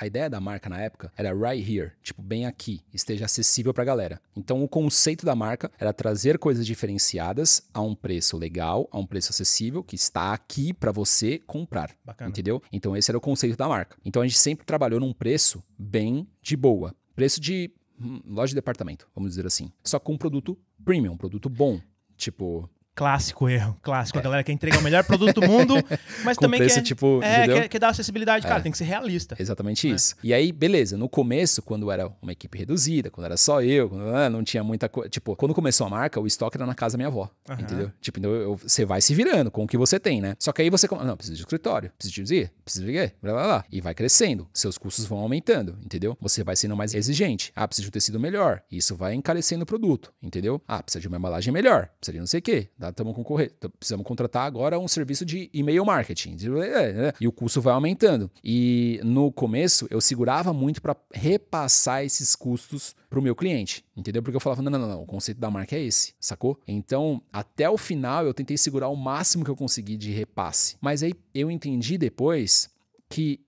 A ideia da marca na época era right here, tipo, bem aqui, esteja acessível pra galera. Então o conceito da marca era trazer coisas diferenciadas a um preço legal, a um preço acessível, que está aqui para você comprar. Bacana. Entendeu? Então esse era o conceito da marca. Então a gente sempre trabalhou num preço bem de boa. Preço de hum, loja de departamento, vamos dizer assim. Só com um produto premium, um produto bom. Tipo, Clássico erro, clássico. A galera quer entregar o melhor produto do mundo, mas Com também preço, quer, tipo, é, quer, quer dar acessibilidade. Cara, tem que ser realista. Exatamente isso. E aí, beleza, no começo, quando era uma equipe reduzida, quando era só eu, ah, não tinha muita coisa. Tipo, quando começou a marca, o estoque era na casa da minha avó. Aham. Entendeu? Tipo, então eu- você vai se virando com o que você tem, né? Só que aí você. Não, preciso de escritório, preciso de ir, preciso de quê? Blá blá blá. E vai crescendo. Seus custos vão aumentando, entendeu? Você vai sendo mais exigente. Ah, precisa de um tecido melhor. Isso vai encarecendo o produto, entendeu? Ah, precisa de uma embalagem melhor, precisa de não sei o quê. Dá, tamo concorrer. t- Precisamos contratar agora um serviço de e-mail marketing. E o custo vai aumentando. E no começo, eu segurava muito para repassar esses custos pro meu cliente, entendeu? Porque eu falava, não, não, não, o conceito da marca é esse, sacou? Então, até o final, eu tentei segurar o máximo que eu consegui de repasse. Mas aí eu entendi depois que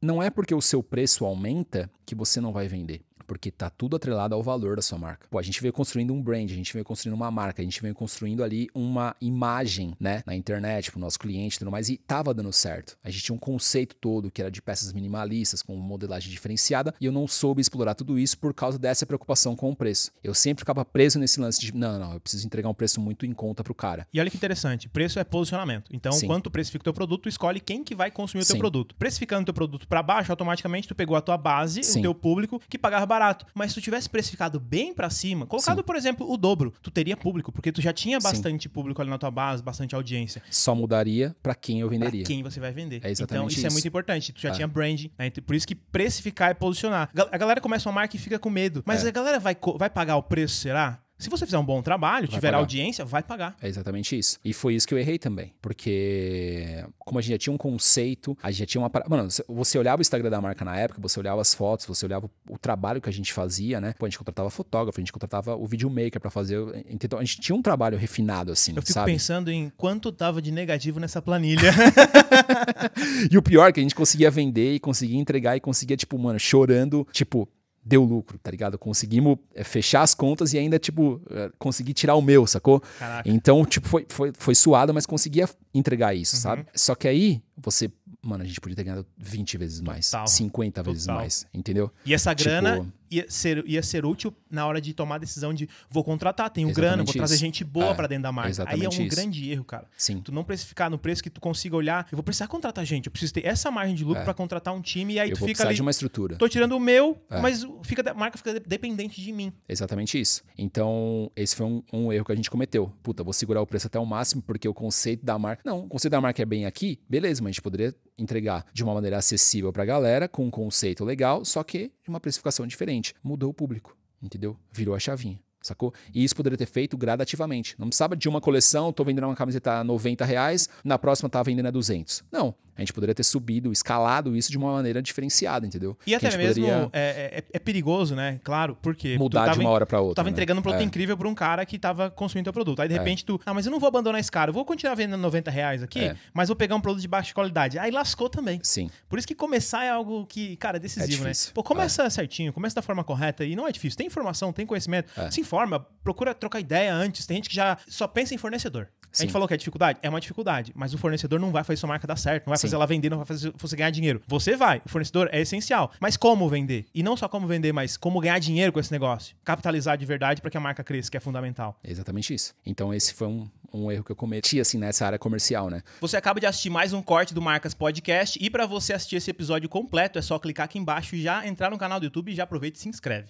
não é porque o seu preço aumenta que você não vai vender. Porque tá tudo atrelado ao valor da sua marca. Pô, a gente veio construindo um brand, a gente veio construindo uma marca, a gente veio construindo ali uma imagem, né, na internet pro nosso cliente e tudo mais, e tava dando certo. A gente tinha um conceito todo que era de peças minimalistas, com modelagem diferenciada, e eu não soube explorar tudo isso por causa dessa preocupação com o preço. Eu sempre ficava preso nesse lance de, não, não, eu preciso entregar um preço muito em conta pro cara. E olha que interessante, preço é posicionamento. Então, Sim. quanto precifica o teu produto, tu escolhe quem que vai consumir o teu Sim. produto. Precificando o teu produto para baixo, automaticamente tu pegou a tua base, Sim. o teu público que pagava barato. Mas se tu tivesse precificado bem para cima, colocado, Sim. por exemplo, o dobro, tu teria público, porque tu já tinha Sim. bastante público ali na tua base, bastante audiência. Só mudaria pra quem eu Pra venderia. quem você vai vender. É exatamente então, isso, é isso. muito importante. Tu já É. tinha brand, né? Então, Por isso que precificar é posicionar. A galera começa uma marca e fica com medo. Mas É. a galera vai, vai pagar o preço, será? Se você fizer um bom trabalho, Vai tiver pagar. audiência, vai pagar. É exatamente isso. E foi isso que eu errei também. Porque, como a gente já tinha um conceito, a gente já tinha uma. Mano, você- olhava o Instagram da marca na época, você olhava as fotos, você olhava o, trabalho que a gente fazia, né? Pô, a gente contratava fotógrafo, a gente contratava o videomaker pra fazer. Então, a gente tinha um trabalho refinado, assim, Eu fico sabe? pensando em quanto tava de negativo nessa planilha. E o pior é que a gente conseguia vender e conseguia entregar e conseguia, tipo, mano, chorando, tipo. Deu lucro, tá ligado? Conseguimos é, fechar as contas e ainda, tipo, é, conseguir tirar o meu, sacou? Caraca. Então, tipo, foi, foi, foi suado, mas conseguia entregar isso, Uhum. sabe? Só que aí, você. Mano, a gente podia ter ganhado 20 vezes mais. Total. 50 vezes Total. mais. Entendeu? E essa Tipo- grana ia, ser, ia ser útil na hora de tomar a decisão de vou contratar, tenho Exatamente grana, vou trazer isso. gente boa É, pra dentro da marca. Aí é um isso. grande erro, cara. Sim. Tu não precificar no preço que tu consiga olhar, eu vou precisar contratar gente, eu preciso ter essa margem de lucro É. pra contratar um time e aí eu tu fica ali, de uma estrutura. tô tirando o meu, É. mas fica, a marca fica dependente de mim. Exatamente isso. Então, esse foi um, um erro que a gente cometeu. Puta, vou segurar o preço até o máximo, porque o conceito da marca. Não, o conceito da marca é bem aqui, beleza, mas a gente poderia entregar de uma maneira acessível pra galera, com um conceito legal, só que de uma precificação diferente. Mudou o público, entendeu? Virou a chavinha. Sacou? E isso poderia ter feito gradativamente. Não precisava de uma coleção, tô vendendo uma camiseta a 90 reais, na próxima tá vendendo a 200. Não. A gente poderia ter subido, escalado isso de uma maneira diferenciada, entendeu? E até mesmo poderia é, é- é perigoso, né? Claro, porque tu mudar tava de uma hora pra Tu outra. tava né? entregando um produto É. incrível pra um cara que tava consumindo teu produto. Aí, de repente, tu... Ah, mas eu não vou abandonar esse cara. Eu vou continuar vendendo 90 reais aqui, É. mas vou pegar um produto de baixa qualidade. Aí lascou também. Sim. Por isso que começar é algo que, cara, é decisivo, né? Pô, começa certinho, começa da forma correta e não é difícil. Tem informação, tem conhecimento. É. Se informa, procura trocar ideia antes. Tem gente que já só pensa em fornecedor. A Sim. gente falou que é dificuldade? É uma dificuldade. Mas o fornecedor não vai fazer sua marca dar certo, não vai Sim. fazer ela vender, não vai fazer você ganhar dinheiro. Você vai. O fornecedor é essencial. Mas como vender? E não só como vender, mas como ganhar dinheiro com esse negócio. Capitalizar de verdade para que a marca cresça, que é fundamental. É exatamente isso. Então, esse foi um, um erro que eu cometi, assim, nessa área comercial, né? Você acaba de assistir mais um corte do Marcas Podcast e para você assistir esse episódio completo é só clicar aqui embaixo e já entrar no canal do YouTube e já aproveita e se inscreve.